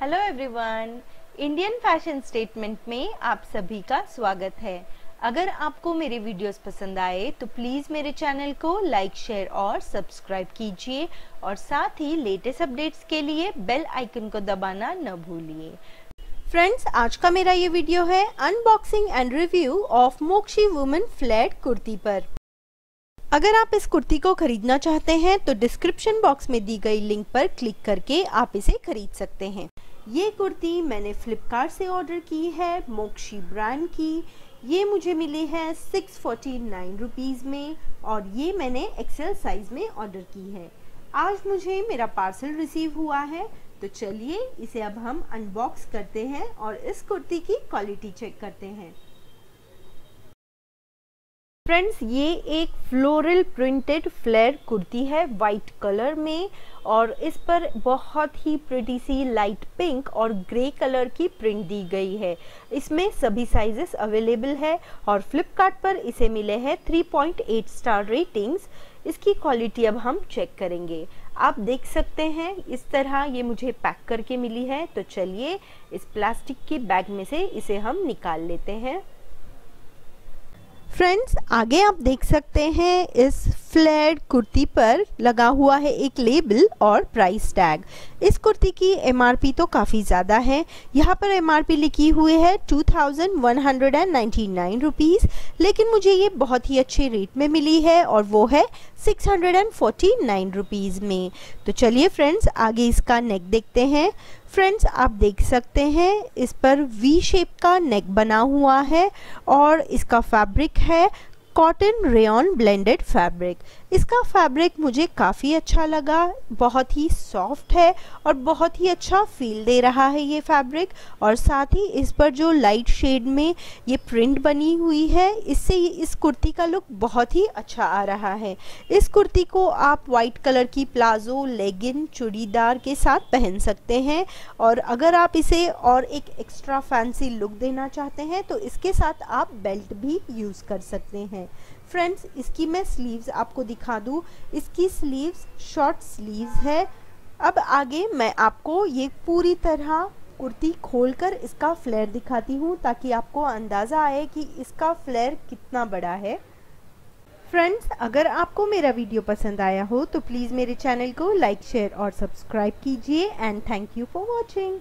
Hello everyone Indian fashion statement में आप सभी का स्वागत है। अगर आपको मेरे वीडियोस पसंद आए तो प्लीज़ मेरे चैनल को लाइक शेयर और सब्सक्राइब कीजिए और साथ ही लेटेस्ट अपडेट्स के लिए बेल आइकन को दबाना न भूलिए। फ्रेंड्स आज का मेरा ये वीडियो है unboxing and review of Mokshi women flat kurti पर। अगर आप इस कुर्ती को खरीदना चाहते हैं तो डिस्क्रिप्शन बॉक्स में दी गई लिंक पर क्लिक करके आप इसे खरीद सकते हैं। ये कुर्ती मैंने फ्लिपकार्ट से ऑर्डर की है मोक्षी ब्रांड की। ये मुझे मिली है सिक्स फोर्टी नाइन रुपीज़ में और ये मैंने एक्सेल साइज़ में ऑर्डर की है। आज मुझे मेरा पार्सल रिसीव हुआ है तो चलिए इसे अब हम अनबॉक्स करते हैं और इस कुर्ती की क्वालिटी चेक करते हैं। फ्रेंड्स ये एक फ्लोरल प्रिंटेड फ्लेयर कुर्ती है वाइट कलर में, और इस पर बहुत ही प्रिटी सी लाइट पिंक और ग्रे कलर की प्रिंट दी गई है। इसमें सभी साइजेस अवेलेबल है और फ्लिपकार्ट पर इसे मिले हैं 3.8 स्टार रेटिंग्स इसकी क्वालिटी अब हम चेक करेंगे। आप देख सकते हैं, इस तरह ये मुझे पैक करके मिली है। तो चलिए, इस प्लास्टिक के बैग में से इसे हम निकाल लेते हैं। फ्रेंड्स आगे आप देख सकते हैं इस फ्लैड कुर्ती पर लगा हुआ है एक लेबल और प्राइस टैग। इस कुर्ती की एमआरपी तो काफ़ी ज़्यादा है। यहाँ पर एमआरपी लिखी हुई है two thousand one hundred and ninety nine rupees लेकिन मुझे ये बहुत ही अच्छे रेट में मिली है और वो है six hundred and forty nine rupees में। तो चलिए फ्रेंड्स आगे इसका नेक देखते हैं। फ्रेंड्स आप देख सकते हैं, इस पर वी शेप का नेक बना हुआ है और इसका फैब्रिक है। cotton rayon blended fabric. इसका फैब्रिक मुझे काफ़ी अच्छा लगा, बहुत ही सॉफ्ट है और बहुत ही अच्छा फील दे रहा है ये फैब्रिक और साथ ही इस पर जो लाइट शेड में ये प्रिंट बनी हुई है, इससे इस कुर्ती का लुक बहुत ही अच्छा आ रहा है। इस कुर्ती को आप वाइट कलर की प्लाजो लेगिन चूड़ीदार के साथ पहन सकते हैं और अगर आप इसे और एक एक्स्ट्रा फैंसी लुक देना चाहते हैं तो इसके साथ आप बेल्ट भी यूज़ कर सकते हैं। फ्रेंड्स इसकी मैं स्लीव्स आपको दिखा दूँ, इसकी स्लीव्स शॉर्ट स्लीव्स है। अब आगे मैं आपको ये पूरी तरह कुर्ती खोलकर इसका फ्लेयर दिखाती हूँ, ताकि आपको अंदाज़ा आए कि इसका फ्लेयर कितना बड़ा है। फ्रेंड्स अगर आपको मेरा वीडियो पसंद आया हो तो प्लीज़ मेरे चैनल को लाइक शेयर और सब्सक्राइब कीजिए and thank you for watching